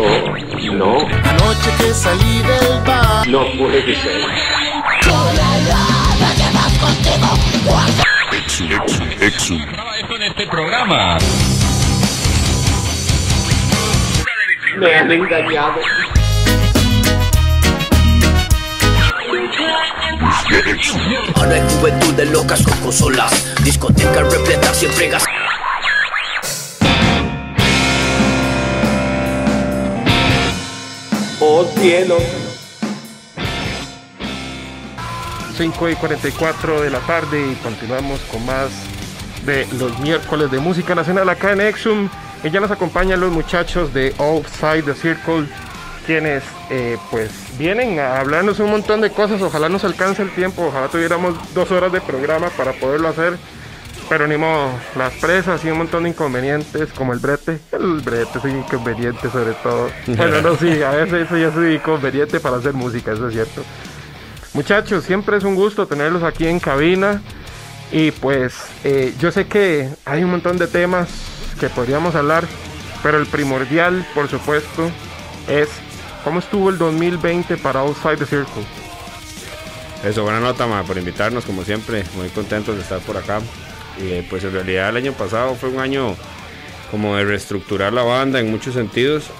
No. Anoche que salí del bar. No puede ser. Exum, en este programa. Me han engañado. Ahora hay juventud locas con consolas, discotecas repletas siempre gas. Cielo. 5 y 44 de la tarde y continuamos con más de los miércoles de música nacional acá en Exum. Y ya nos acompañan los muchachos de Outside the Circle, quienes eh, pues vienen a hablarnos un montón de cosas. Ojalá nos alcance el tiempo, ojalá tuviéramos dos horas de programa para poderlo hacer. Pero ni modo, las presas y un montón de inconvenientes, como el brete. El brete es un inconveniente sobre todo. Bueno, no, sí, a veces eso ya es un inconveniente para hacer música, eso es cierto. Muchachos, siempre es un gusto tenerlos aquí en cabina. Y pues eh, yo sé que hay un montón de temas que podríamos hablar, pero el primordial, por supuesto, es cómo estuvo el 2020 para Outside the Circle. Eso, buena nota, ma, por invitarnos, como siempre. Muy contentos de estar por acá. Eh, pues en realidad el año pasado fue un año como de reestructurar la banda en muchos sentidos.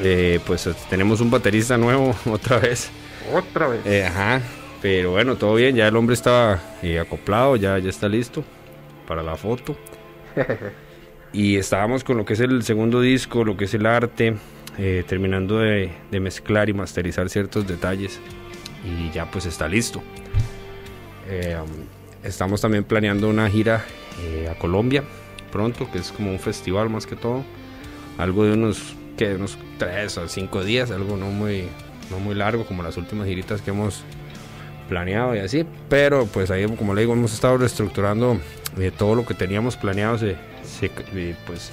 Eh, pues tenemos un baterista nuevo otra vez. Otra vez. Eh, ajá, pero bueno, todo bien, ya el hombre estaba eh, acoplado, ya, ya está listo para la foto. y estábamos con lo que es el segundo disco, lo que es el arte, terminando de, de mezclar y masterizar ciertos detalles. Y ya pues está listo. Eh, um, estamos también planeando una gira eh, a Colombia pronto, que es como un festival más que todo. Algo de unos, que unos 3 o 5 días, algo no muy, no muy largo como las últimas giritas que hemos planeado y así. Pero pues ahí, como le digo, hemos estado reestructurando eh, todo lo que teníamos planeado. Se, se- eh, pues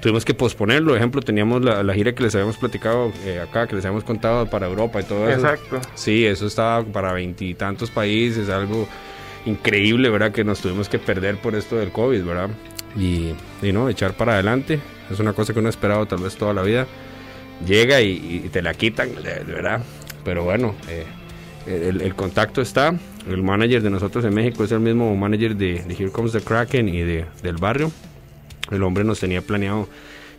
tuvimos que posponerlo. Por ejemplo, teníamos la, la gira que les habíamos platicado eh, acá, que les habíamos contado para Europa y todo eso. Exacto. Sí, eso estaba para veintitantos países, algo increíble, ¿verdad? Que nos tuvimos que perder por esto del COVID, ¿verdad? Y, y no, echar para adelante. Es una cosa que uno ha esperado tal vez toda la vida. Llega y, y te la quitan, ¿verdad? Pero bueno, eh, el, el contacto está. El manager de nosotros en México es el mismo manager de, de Here Comes the Kraken y de, del barrio. El hombre nos tenía planeado,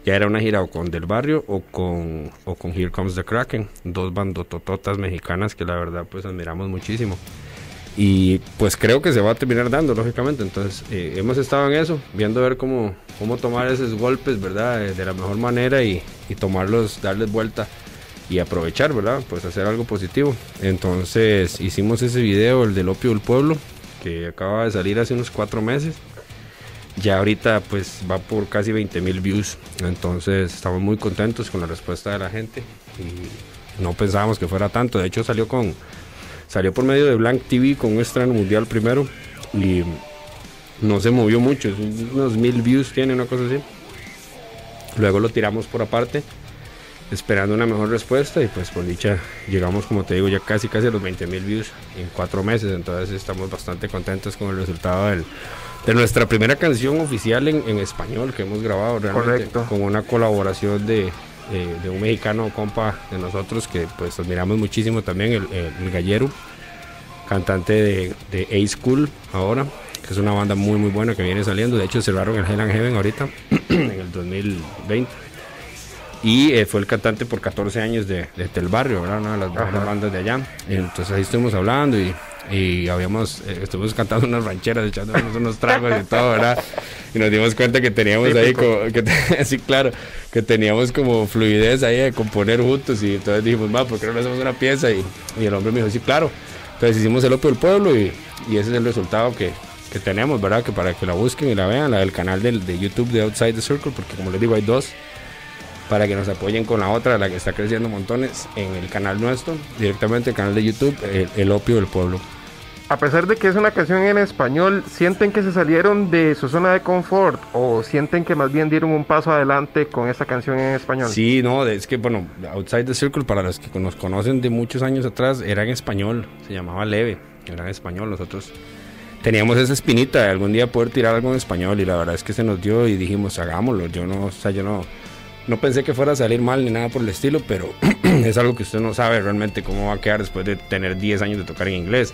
ya era una gira o con Del Barrio o con, o con Here Comes the Kraken, dos bandotototas mexicanas que la verdad pues admiramos muchísimo. Y pues creo que se va a terminar dando, lógicamente. Entonces eh, hemos estado en eso, viendo a ver cómo, cómo tomar esos golpes, ¿verdad? De, de la mejor manera y, y tomarlos, darles vuelta y aprovechar, ¿verdad? Pues hacer algo positivo. Entonces hicimos ese video, el del opio del pueblo, que acaba de salir hace unos cuatro meses. Ya ahorita pues va por casi 20 mil views. Entonces estamos muy contentos con la respuesta de la gente. Y no pensábamos que fuera tanto. De hecho salió con salió por medio de Blank TV con un estreno mundial primero. Y no se movió mucho. Unos mil views tiene, una cosa así. Luego lo tiramos por aparte. Esperando una mejor respuesta. Y pues por dicha llegamos como te digo ya casi casi a los 20 mil views en cuatro meses. Entonces estamos bastante contentos con el resultado del, de nuestra primera canción oficial en, en español que hemos grabado realmente Correcto. con una colaboración de, eh, de un mexicano compa de nosotros que pues admiramos muchísimo también el, el, gallero cantante de, de A School ahora que es una banda muy muy buena que viene saliendo de hecho cerraron el Hell and Heaven ahorita en el 2020 y eh, fue el cantante por 14 años de, de Tel Barrio, ¿verdad? Una de las mejores bandas de allá. Y entonces ahí estuvimos hablando y, y habíamos, eh, estuvimos cantando unas rancheras, echándonos unos tragos y todo, ¿verdad? Y nos dimos cuenta que teníamos ahí, como, que sí, claro, que teníamos como fluidez ahí de componer juntos y entonces dijimos, más, ¿por qué no le hacemos una pieza? Y, y el hombre me dijo, sí, claro. Entonces hicimos el opio del pueblo y, y ese es el resultado que, que tenemos, ¿verdad? Que para que la busquen y la vean, la del canal del, de YouTube de Outside the Circle, porque como les digo, hay dos para que nos apoyen con la otra, la que está creciendo montones en el canal nuestro, directamente el canal de YouTube, el, el opio del pueblo. A pesar de que es una canción en español, ¿sienten que se salieron de su zona de confort o sienten que más bien dieron un paso adelante con esta canción en español? Sí, no, es que bueno, Outside the Circle, para los que nos conocen de muchos años atrás, era en español, se llamaba Leve, era en español, nosotros teníamos esa espinita de algún día poder tirar algo en español y la verdad es que se nos dio y dijimos, hagámoslo, yo no, o sea, yo no, No pensé que fuera a salir mal ni nada por el estilo, pero es algo que usted no sabe realmente cómo va a quedar después de tener 10 años de tocar en inglés.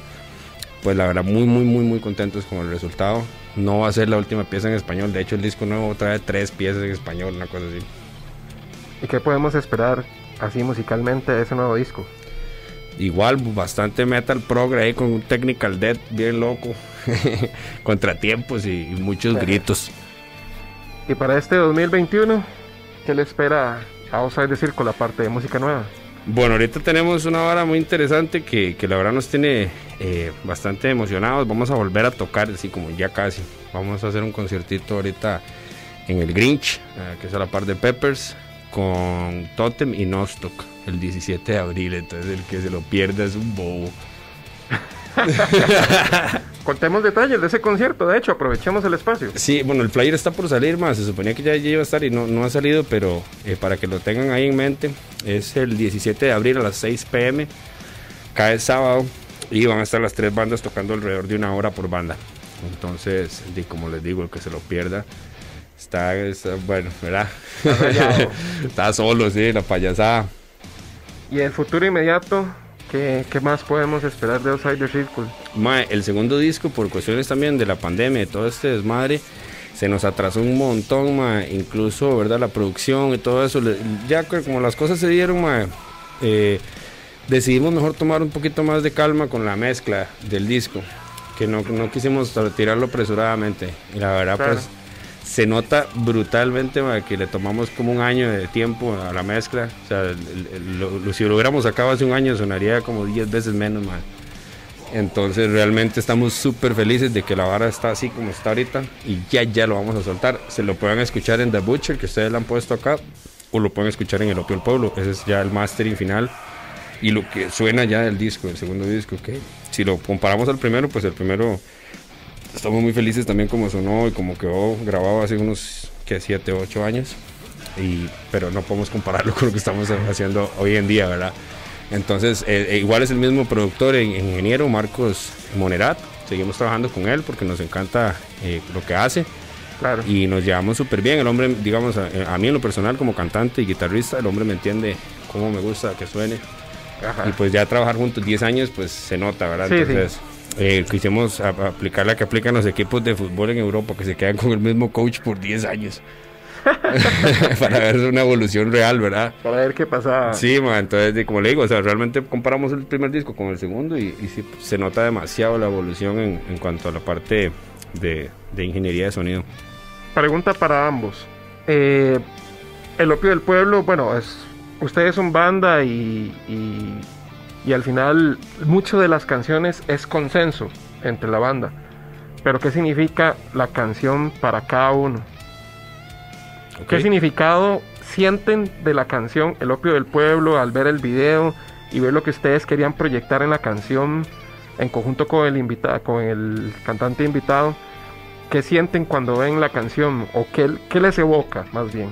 Pues la verdad, muy, muy, muy, muy contentos con el resultado. No va a ser la última pieza en español. De hecho, el disco nuevo trae tres piezas en español, una cosa así. ¿Y qué podemos esperar así musicalmente de ese nuevo disco? Igual, bastante metal progre ahí con un technical death bien loco. Contratiempos y, y muchos gritos. Y para este 2021, ¿qué le espera a Outside the con la parte de música nueva? Bueno, ahorita tenemos una hora muy interesante que, que la verdad nos tiene eh, bastante emocionados. Vamos a volver a tocar, así como ya casi. Vamos a hacer un conciertito ahorita en el Grinch, eh, que es a la par de Peppers, con Totem y Nostock, el 17 de abril. Entonces, el que se lo pierda es un bobo. Contemos detalles de ese concierto, de hecho, aprovechemos el espacio. Sí, bueno, el flyer está por salir más. Se suponía que ya, iba a estar y no, no ha salido, pero eh, para que lo tengan ahí en mente, es el 17 de abril a las 6 pm. Cae sábado y van a estar las tres bandas tocando alrededor de una hora por banda. Entonces, y como les digo, el que se lo pierda está, está bueno, ¿verdad? Está solo, sí, la payasada. Y el futuro inmediato, ¿qué, qué más podemos esperar de Outside the Circle? Mae, el segundo disco, por cuestiones también de la pandemia, de todo este desmadre, se nos atrasó un montón, mae, incluso, ¿verdad? La producción y todo eso. Ya que como las cosas se dieron, mae, eh, decidimos mejor tomar un poquito más de calma con la mezcla del disco, que no, no quisimos tirarlo apresuradamente. Y la verdad, Claro. pues, se nota brutalmente mae, que le tomamos como un año de tiempo a la mezcla. O sea, el- si lo hubiéramos sacado hace un año, sonaría como 10 veces menos, mae. Entonces realmente estamos súper felices de que la vara está así como está ahorita y ya ya lo vamos a soltar. Se lo pueden escuchar en The Butcher que ustedes lo han puesto acá o lo pueden escuchar en El Opio del Pueblo. Ese es ya el mastering final y lo que suena ya del disco, el segundo disco. Que si lo comparamos al primero, pues el primero estamos muy felices también como sonó y como quedó grabado hace unos que 7 o 8 años. Y, pero no podemos compararlo con lo que estamos haciendo hoy en día, ¿verdad? Entonces, eh, eh, igual es el mismo productor, e ingeniero Marcos Monerat. Seguimos trabajando con él porque nos encanta eh, lo que hace Claro. y nos llevamos súper bien. El hombre, digamos, a, a mí en lo personal como cantante y guitarrista, el hombre me entiende cómo me gusta que suene. Ajá. Y pues ya trabajar juntos 10 años, pues se nota, ¿verdad? Sí, sí. Eh, quisimos a- aplicar la que aplican los equipos de fútbol en Europa, que se quedan con el mismo coach por 10 años. Para ver una evolución real, ¿verdad? Para ver qué pasa. Sí, ma, entonces, como le digo, o sea, realmente comparamos el primer disco con el segundo y, y sí, se nota demasiado la evolución en, en cuanto a la parte de, de ingeniería de sonido. Pregunta para ambos. Eh, el opio del pueblo, bueno, es, ustedes son banda y, y, y al final mucho de las canciones es consenso entre la banda. Pero ¿qué significa la canción para cada uno? ¿Qué significado sienten de la canción El opio del pueblo al ver el video y ver lo que ustedes querían proyectar en la canción en conjunto con el invitado, con el cantante invitado? ¿Qué sienten cuando ven la canción o qué, qué les evoca más bien?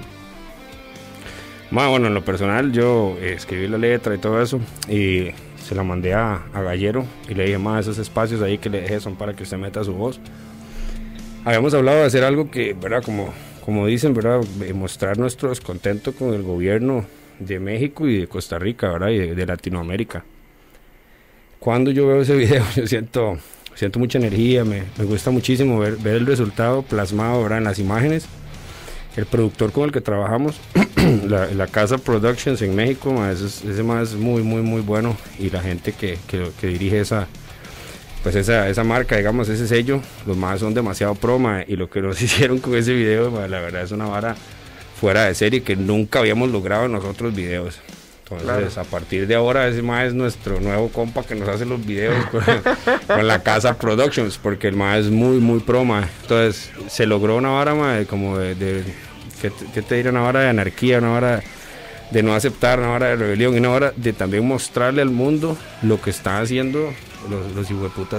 Bueno, en lo personal yo eh, escribí la letra y todo eso y se la mandé a, a Gallero y le dije, más esos espacios ahí que le dejé son para que usted meta su voz. Habíamos hablado de hacer algo que, ¿verdad? Como, como dicen, ¿verdad? Mostrar nuestro descontento con el gobierno de México y de Costa Rica, ¿verdad? Y de, de Latinoamérica. Cuando yo veo ese video, yo siento, siento mucha energía, me, me gusta muchísimo ver, ver el resultado plasmado, ¿verdad? En las imágenes. El productor con el que trabajamos, la, Casa Productions en México, ma, ese, es- ese es muy, muy, muy bueno. Y la gente que, que, dirige esa, pues esa, esa marca, digamos, ese sello, los más son demasiado pro, ma, y lo que nos hicieron con ese video, la verdad es una vara fuera de serie que nunca habíamos logrado en los videos. Entonces, a partir de ahora, ese más es nuestro nuevo compa que nos hace los videos con, con la casa Productions, porque el más es muy, muy pro, ma. Entonces, se logró una vara, ma, de como de, de ¿qué, te- qué te diré? Una vara de anarquía, una vara de no aceptar, una vara de rebelión, y una vara de también mostrarle al mundo lo que están haciendo los, los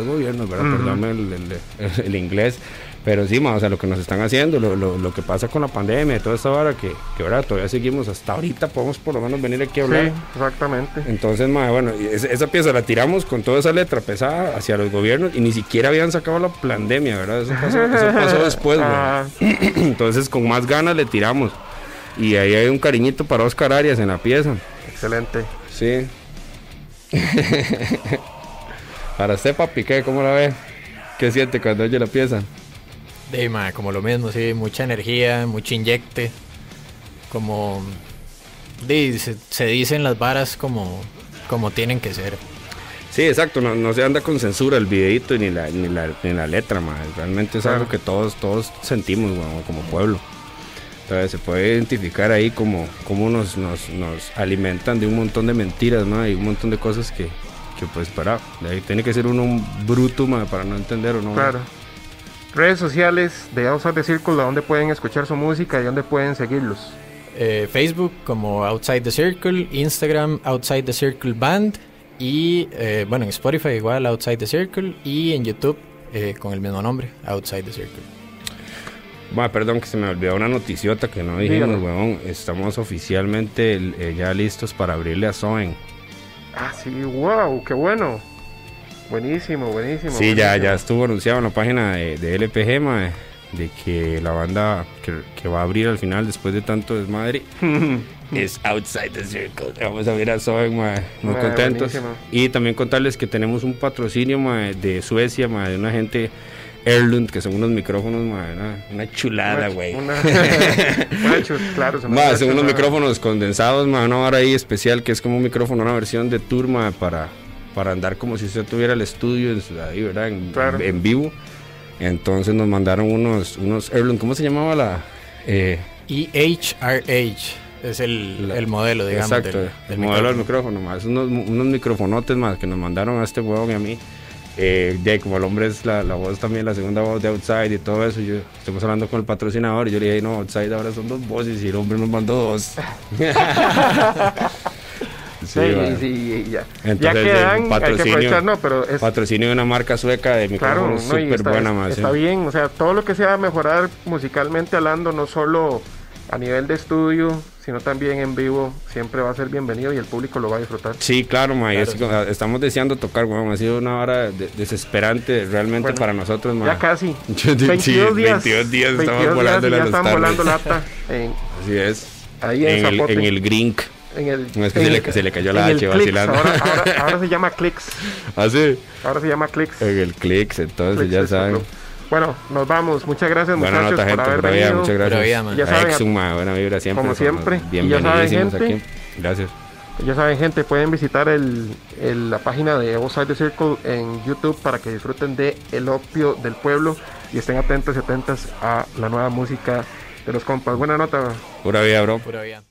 gobiernos, ¿verdad? Ujú. Perdóname el, el- el inglés. Pero sí, ma, o sea, lo que nos están haciendo, lo, lo, lo que pasa con la pandemia, toda esta vara que, que ¿verdad? todavía seguimos hasta ahorita, podemos por lo menos venir aquí a hablar. Sí, exactamente. Entonces, ma, bueno, y esa, pieza la tiramos con toda esa letra pesada hacia los gobiernos y ni siquiera habían sacado la pandemia, ¿verdad? Eso pasó, eso pasó después, güey. Ah, Entonces, con más ganas le tiramos. Y ahí hay un cariñito para Oscar Arias en la pieza. Excelente. Sí. para usted, papi, ¿qué? ¿Cómo la ve? ¿Qué siente cuando oye la pieza? De, ma, como lo mismo, sí, mucha energía, mucho inyecte. Como. di, se, se dicen las varas como, como tienen que ser. Sí, exacto, no, no se anda con censura el videito ni la, ni la, ni la letra, ma. realmente es algo que todos, todos sentimos weón, como pueblo. Entonces se puede identificar ahí como, como nos, nos, nos alimentan de un montón de mentiras, ¿no? Y un montón de cosas que, que pues para, de ahí tiene que ser uno un bruto ma, para no entender o no. Claro. Redes sociales de Outside the Circle, ¿a dónde pueden escuchar su música y dónde pueden seguirlos? Eh, Facebook como Outside the Circle, Instagram Outside the Circle Band y eh, bueno en Spotify igual Outside the Circle y en YouTube eh, con el mismo nombre Outside the Circle. Ma, perdón que se me olvidó una noticiota que no dijimos, weón. Estamos oficialmente eh, ya listos para abrirle a Soen. Ah, sí, wow, qué bueno. Buenísimo, buenísimo. Sí, ya, buenísimo. ya estuvo anunciado en la página de, de LPG, mae, de que la banda que, que va a abrir al final después de tanto desmadre es Outside the Circle. Vamos a ver a Soen, mae, muy Mae, contentos. buenísimo. Y también contarles que tenemos un patrocinio mae, de Suecia, mae, de una gente Erlund, que son unos micrófonos, mae, una, una chulada, güey. una- una chus- claro, son unos micrófonos condensados, mae, una hora ahí especial que es como un micrófono, una versión de tour, mae, para, para andar como si usted tuviera el estudio en su- ahí, ¿verdad? En, Claro. en- en vivo. Entonces nos mandaron unos, unos Erlund, ¿cómo se llamaba la? Eh, EHRH es el, La- el modelo, digamos. exacto, del- el del modelo del micrófono. más unos, unos microfonotes más que nos mandaron a este huevón y a mí. Eh, ya como el hombre es la, la voz también, la segunda voz de Outside y todo eso, yo estamos hablando con el patrocinador y yo le dije, no, Outside ahora son dos voces y el hombre nos mandó dos. Sí, sí, ya. Entonces, ya quedan, hay que patrocinio- aprovechar, no, pero es Patrocinio de una marca sueca de claro, micrófonos no, y súper buena más. está bien, o sea, todo lo que sea mejorar musicalmente hablando, no solo a nivel de estudio, sino también en vivo, siempre va a ser bienvenido y el público lo va a disfrutar. Sí, claro, ma, Claro, es- sí. estamos deseando tocar, weón. Ha sido una hora de- desesperante realmente Bueno, para nosotros, ma. Ya casi. Yo di- 22 sí, días. 22 días estamos 22 volando ya están nostalgia. volando lata en, Así es. ahí en, En el, en el Grink. En el- No, es que en se le- el- se le cayó la H vacilando. Ahora, ahora- ahora se llama Clicks. Así. Ahora se llama Clicks. En el Clicks, entonces Clicks ya saben. Club. Bueno, nos vamos. Muchas gracias, Buena muchachos, nota, por gente. haber Pura vida, venido. muchas gracias. Vida, man. Ya saben, Exum, ma, buena vibra siempre. Como siempre. Y ya saben, Bienvenidísimos gente. aquí. Gracias. Ya saben, gente, pueden visitar el, el- la página de Outside the Circle en YouTube para que disfruten de El Opio del Pueblo y estén atentos y atentas a la nueva música de los compas. Buena nota. Pura vida, bro. Pura vida.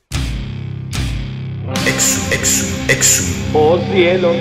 Exum, exum, exum. Oh cielo,